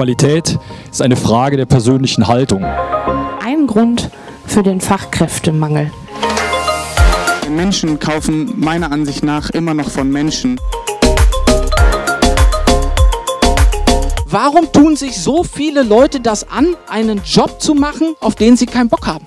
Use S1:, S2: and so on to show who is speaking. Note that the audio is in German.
S1: Qualität ist eine Frage der persönlichen Haltung.
S2: Ein Grund für den Fachkräftemangel.
S3: Menschen kaufen meiner Ansicht nach immer noch von Menschen.
S4: Warum tun sich so viele Leute das an, einen Job zu machen, auf den sie keinen Bock haben?